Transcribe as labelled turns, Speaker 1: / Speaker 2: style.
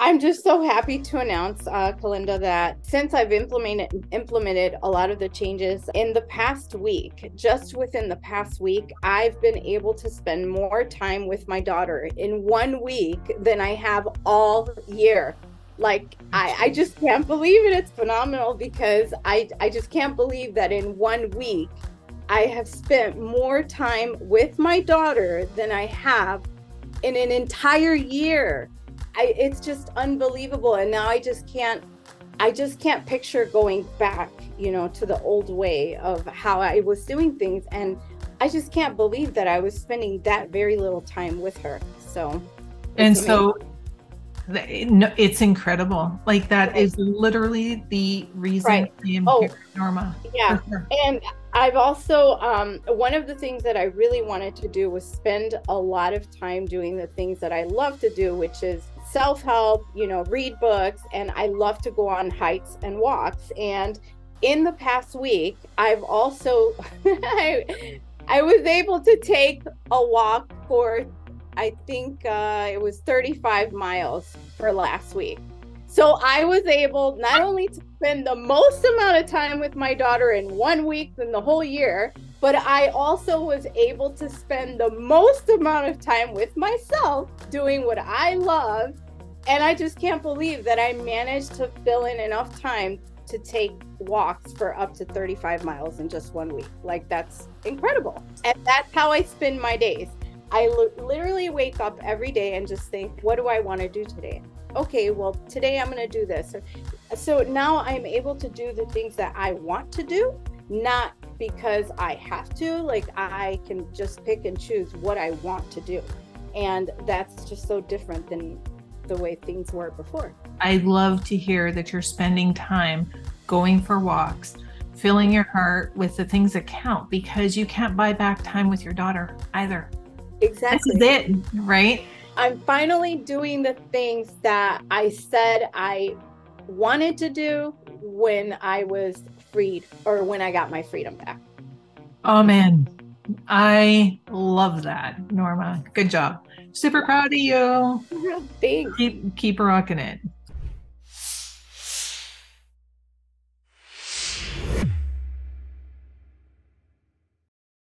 Speaker 1: I'm just so happy to announce, uh, Kalinda, that since I've implemented implemented a lot of the changes in the past week, just within the past week, I've been able to spend more time with my daughter in one week than I have all year. Like I, I just can't believe it. It's phenomenal because I, I just can't believe that in one week I have spent more time with my daughter than I have in an entire year I, it's just unbelievable. And now I just can't, I just can't picture going back, you know, to the old way of how I was doing things. And I just can't believe that I was spending that very little time with her. So,
Speaker 2: and so it's incredible. Like that right. is literally the reason right. I am oh, here, Norma.
Speaker 1: Yeah. Sure. And I've also, um, one of the things that I really wanted to do was spend a lot of time doing the things that I love to do, which is self help, you know, read books, and I love to go on hikes and walks. And in the past week, I've also, I, I was able to take a walk for, I think uh, it was 35 miles for last week. So I was able not only to spend the most amount of time with my daughter in one week than the whole year, but I also was able to spend the most amount of time with myself doing what I love. And I just can't believe that I managed to fill in enough time to take walks for up to 35 miles in just one week. Like, that's incredible. And that's how I spend my days. I literally wake up every day and just think, what do I want to do today? Okay, well, today I'm going to do this. So now I'm able to do the things that I want to do, not because I have to. Like I can just pick and choose what I want to do. And that's just so different than the way things were before.
Speaker 2: I love to hear that you're spending time going for walks, filling your heart with the things that count because you can't buy back time with your daughter either.
Speaker 1: Exactly.
Speaker 2: This is it, right?
Speaker 1: I'm finally doing the things that I said I wanted to do when I was freed or when I got my freedom back.
Speaker 2: Oh man, I love that, Norma. Good job. Super proud of you.
Speaker 1: Thanks.
Speaker 2: Keep keep rocking it.